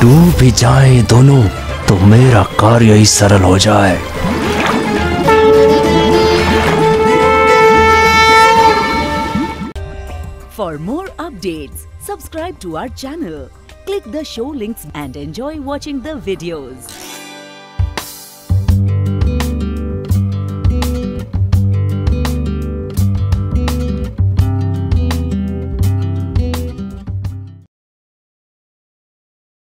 डूब भी जाए दोनों तो मेरा कार्य ही सरल हो जाए For more updates, subscribe to our channel, click the show links and enjoy watching the videos.